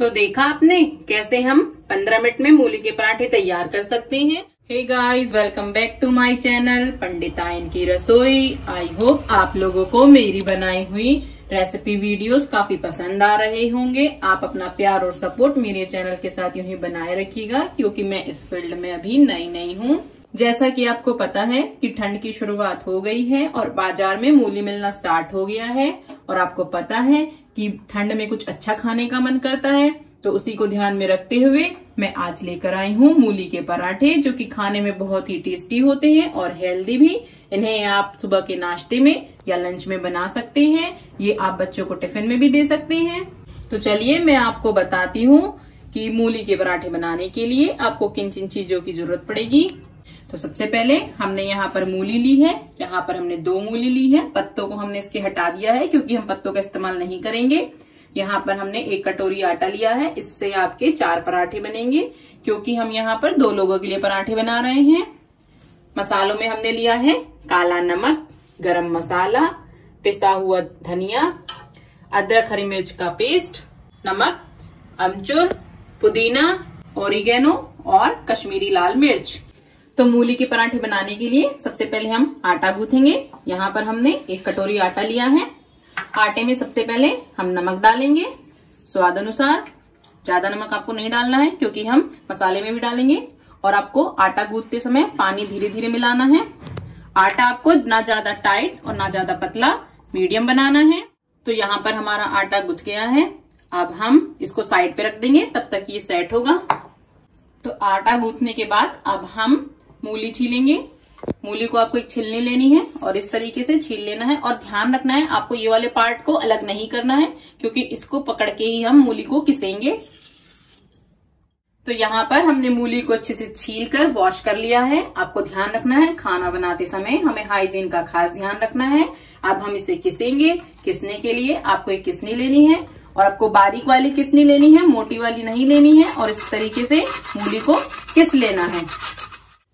तो देखा आपने कैसे हम 15 मिनट में मूली के पराठे तैयार कर सकते हैं। Hey guys welcome back to my channel Panditayan की रसोई। आई होप आप लोगों को मेरी बनाई हुई रेसिपी वीडियोस काफ़ी पसंद आ रहे होंगे। आप अपना प्यार और सपोर्ट मेरे चैनल के साथ यूँ ही बनाए रखिएगा, क्योंकि मैं इस फ़ील्ड में अभी नई नई हूँ। जैसा कि आपको पता है कि ठंड की शुरुआत हो गई है और बाज़ार में मूली मिलना स्टार्ट हो गया है। और आपको पता है कि ठंड में कुछ अच्छा खाने का मन करता है तो उसी को ध्यान में रखते हुए मैं आज लेकर आई हूँ मूली के पराठे, जो कि खाने में बहुत ही टेस्टी होते हैं और हेल्दी भी। इन्हें आप सुबह के नाश्ते में या लंच में बना सकते हैं। ये आप बच्चों को टिफ़िन में भी दे सकते हैं। तो चलिए मैं आपको बताती हूँ कि मूली के पराठे बनाने के लिए आपको किन किन चीज़ों की ज़रूरत पड़ेगी। तो सबसे पहले हमने यहाँ पर मूली ली है। यहाँ पर हमने दो मूली ली है। पत्तों को हमने इसके हटा दिया है, क्योंकि हम पत्तों का इस्तेमाल नहीं करेंगे। यहाँ पर हमने एक कटोरी आटा लिया है। इससे आपके चार पराठे बनेंगे, क्योंकि हम यहाँ पर दो लोगों के लिए पराठे बना रहे हैं। मसालों में हमने लिया है काला नमक, गरम मसाला, पिसा हुआ धनिया, अदरक, हरी मिर्च का पेस्ट, नमक, अमचूर, पुदीना, ओरिगेनो और कश्मीरी लाल मिर्च। तो मूली के पराठे बनाने के लिए सबसे पहले हम आटा गूथेंगे। यहाँ पर हमने एक कटोरी आटा लिया है। आटे में सबसे पहले हम नमक डालेंगे। स्वाद अनुसार ज़्यादा नमक आपको नहीं डालना है, क्योंकि हम मसाले में भी डालेंगे। और आपको आटा गूंथते समय पानी धीरे धीरे मिलाना है। आटा आपको ना ज़्यादा टाइट और ना ज़्यादा पतला मीडियम बनाना है। तो यहाँ पर हमारा आटा गुथ गया है। अब हम इसको साइड पे रख देंगे, तब तक ये सेट होगा। तो आटा गूंथने के बाद अब हम मूली छीलेंगे। मूली को आपको एक छिलनी लेनी है और इस तरीके से छील लेना है और ध्यान रखना है, आपको ये वाले पार्ट को अलग नहीं करना है, क्योंकि इसको पकड़ के ही हम मूली को किसेंगे तो यहाँ पर हमने मूली को अच्छे से छील कर वॉश कर लिया है। आपको ध्यान रखना है, खाना बनाते समय हमें हाइजीन का खास ध्यान रखना है। अब हम इसे किसेंगे? किसने के लिए? आपको एक किसनी लेनी है और आपको बारीक वाली किसनी लेनी है, मोटी वाली नहीं लेनी है और इस तरीके से मूली को किस लेना है।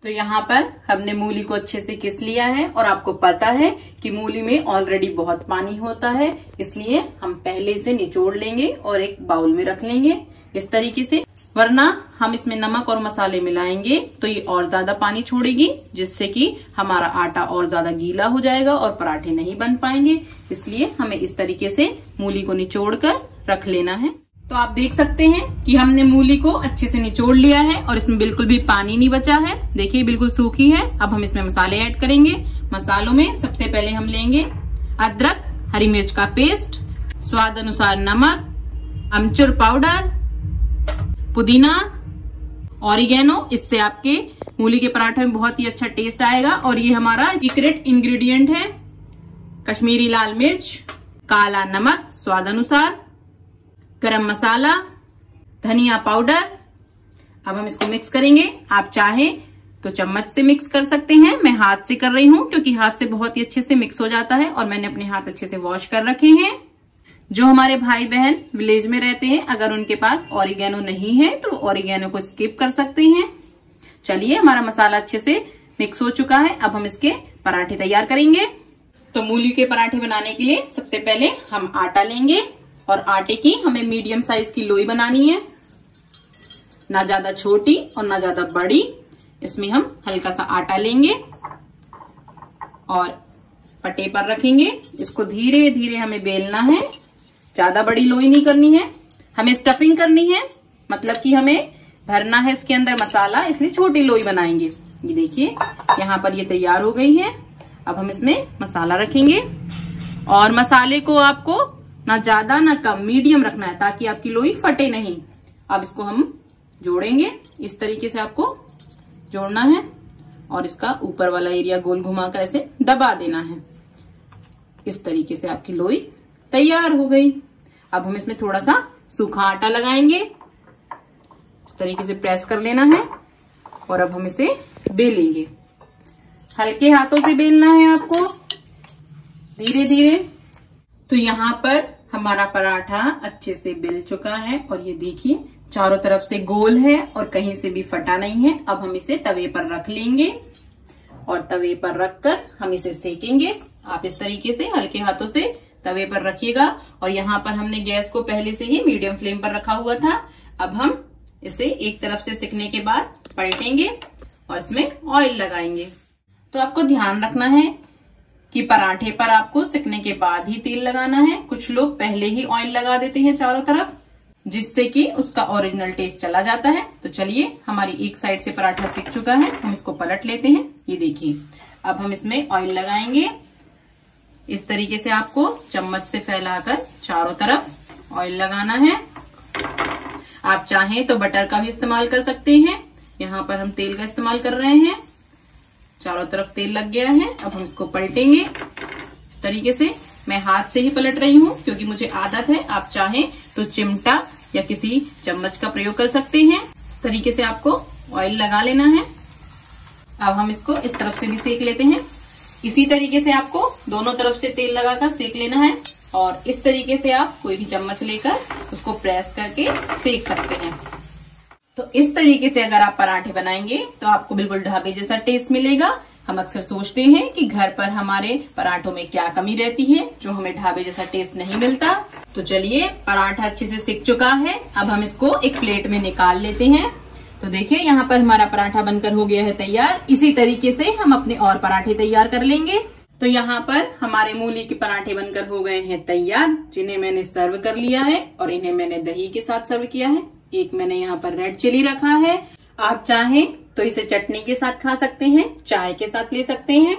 तो यहाँ पर हमने मूली को अच्छे से किस लिया है और आपको पता है कि मूली में ऑलरेडी बहुत पानी होता है, इसलिए हम पहले से निचोड़ लेंगे और एक बाउल में रख लेंगे। इस तरीके से, वरना हम इसमें नमक और मसाले मिलाएँगे तो ये और ज़्यादा पानी छोड़ेगी, जिससे कि हमारा आटा और ज़्यादा गीला हो जाएगा और पराठे नहीं बन पाएँगे। इसलिए हमें इस तरीके से मूली को निचोड़ कर रख लेना है। तो आप देख सकते हैं कि हमने मूली को अच्छे से निचोड़ लिया है और इसमें बिल्कुल भी पानी नहीं बचा है। देखिए, बिल्कुल सूखी है। अब हम इसमें मसाले ऐड करेंगे। मसालों में सबसे पहले हम लेंगे अदरक, हरी मिर्च का पेस्ट, स्वाद अनुसार नमक, अमचूर पाउडर, पुदीना, ऑरिगेनो। इससे आपके मूली के पराठे में बहुत ही अच्छा टेस्ट आएगा और ये हमारा सीक्रेट इंग्रेडिएंट है। कश्मीरी लाल मिर्च, काला नमक, स्वाद अनुसार। गरम मसाला, धनिया पाउडर। अब हम इसको मिक्स करेंगे। आप चाहें तो चम्मच से मिक्स कर सकते हैं। मैं हाथ से कर रही हूँ, क्योंकि हाथ से बहुत ही अच्छे से मिक्स हो जाता है, और मैंने अपने हाथ अच्छे से वॉश कर रखे हैं। जो हमारे भाई बहन विलेज में रहते हैं, अगर उनके पास ऑरिगेनो नहीं है तो ऑरिगेनो को स्किप कर सकते हैं। चलिए, हमारा मसाला अच्छे से मिक्स हो चुका है। अब हम इसके पराठे तैयार करेंगे। तो मूली के पराठे बनाने के लिए सबसे पहले हम आटा लेंगे। और आटे की हमें मीडियम साइज़ की लोई बनानी है। ना ज़्यादा छोटी और ना ज़्यादा बड़ी। इसमें हम हल्का सा आटा लेंगे और पटे पर रखेंगे। इसको धीरे धीरे हमें बेलना है। ज़्यादा बड़ी लोई नहीं करनी है। हमें स्टफिंग करनी है। मतलब कि हमें भरना है इसके अंदर मसाला, इसलिए छोटी लोई बनाएँगे। ये देखिए, यहाँ पर ये तैयार हो गई है। अब हम इसमें मसाला रखेंगे। और मसाले को आपको ना ज़्यादा, ना कम, मीडियम रखना है ताकि आपकी लोई फटे नहीं। अब इसको हम जोड़ेंगे। इस तरीके से आपको जोड़ना है और इसका ऊपर वाला एरिया गोल घुमाकर ऐसे दबा देना है। इस तरीके से आपकी लोई तैयार हो गई। अब हम इसमें थोड़ा सा सूखा आटा लगाएँगे। इस तरीके से प्रेस कर लेना है और अब हम इसे बेलेंगे। हल्के हाथों से बेलना है आपको। धीरे धीरे तो यहाँ पर हमारा पराठा अच्छे से बिल चुका है और ये देखिए, चारों तरफ़ से गोल है और कहीं से भी फटा नहीं है। अब हम इसे तवे पर रख लेंगे और तवे पर रखकर हम इसे सेकेंगे। आप इस तरीके से हल्के हाथों से तवे पर रखिएगा और यहाँ पर हमने गैस को पहले से ही मीडियम फ्लेम पर रखा हुआ था। अब हम इसे एक तरफ़ से सिकने के बाद पलटेंगे और इसमें ऑयल लगाएँगे। तो आपको ध्यान रखना है कि पराठे पर आपको सिकने के बाद ही तेल लगाना है। कुछ लोग पहले ही ऑयल लगा देते हैं चारों तरफ़, जिससे कि उसका ओरिजिनल टेस्ट चला जाता है। तो चलिए, हमारी एक साइड से पराठा सिक चुका है। हम इसको पलट लेते हैं। ये देखिए, अब हम इसमें ऑयल लगाएँगे। इस तरीके से आपको चम्मच से फैलाकर चारों तरफ़ ऑयल लगाना है। आप चाहें तो बटर का भी इस्तेमाल कर सकते हैं। यहाँ पर हम तेल का इस्तेमाल कर रहे हैं। चारों तरफ़ तेल लग गया है। अब हम इसको पलटेंगे। इस तरीके से मैं हाथ से ही पलट रही हूँ, क्योंकि मुझे आदत है। आप चाहें तो चिमटा या किसी चम्मच का प्रयोग कर सकते हैं। इस तरीके से आपको ऑयल लगा लेना है। अब हम इसको इस तरफ़ से भी सेक लेते हैं। इसी तरीके से आपको दोनों तरफ़ से तेल लगाकर सेक लेना है और इस तरीके से आप कोई भी चम्मच लेकर उसको प्रेस करके सेक सकते हैं। तो इस तरीके से अगर आप पराठे बनाएँगे तो आपको बिल्कुल ढाबे जैसा टेस्ट मिलेगा। हम अक्सर सोचते हैं कि घर पर हमारे पराठों में क्या कमी रहती है, जो हमें ढाबे जैसा टेस्ट नहीं मिलता। तो चलिए, पराठा अच्छे से सिक चुका है। अब हम इसको एक प्लेट में निकाल लेते हैं। तो देखिए, यहाँ पर हमारा पराठा बनकर हो गया है तैयार। इसी तरीके से हम अपने और पराठे तैयार कर लेंगे। तो यहाँ पर हमारे मूली के पराठे बनकर हो गए हैं तैयार, जिन्हें मैंने सर्व कर लिया है और इन्हें मैंने दही के साथ सर्व किया है। एक मैंने यहाँ पर रेड चिली रखा है। आप चाहें तो इसे चटनी के साथ खा सकते हैं, चाय के साथ ले सकते हैं।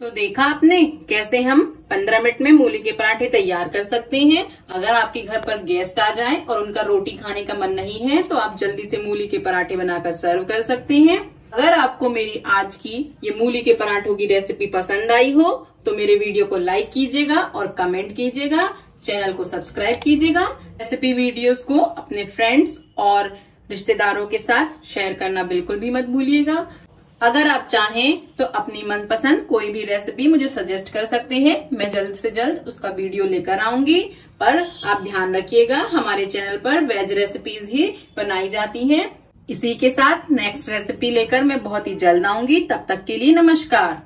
तो देखा आपने कैसे हम 15 मिनट में मूली के पराठे तैयार कर सकते हैं। अगर आपके घर पर गेस्ट आ जाए और उनका रोटी खाने का मन नहीं है तो आप जल्दी से मूली के पराठे बनाकर सर्व कर सकते हैं। अगर आपको मेरी आज की ये मूली के पराठों की रेसिपी पसंद आई हो तो मेरे वीडियो को लाइक कीजिएगा और कमेंट कीजिएगा चैनल को सब्सक्राइब कीजिएगा रेसिपी वीडियोस को अपने फ्रेंड्स और रिश्तेदारों के साथ शेयर करना बिल्कुल भी मत भूलिएगा। अगर आप चाहें तो अपनी मनपसंद कोई भी रेसिपी मुझे सजेस्ट कर सकते हैं। मैं जल्द से जल्द उसका वीडियो लेकर आऊँगी। पर आप ध्यान रखिएगा, हमारे चैनल पर वेज रेसिपीज़ ही बनाई जाती हैं। इसी के साथ नेक्स्ट रेसिपी लेकर मैं बहुत ही जल्द आऊँगी, तब तक के लिए नमस्कार।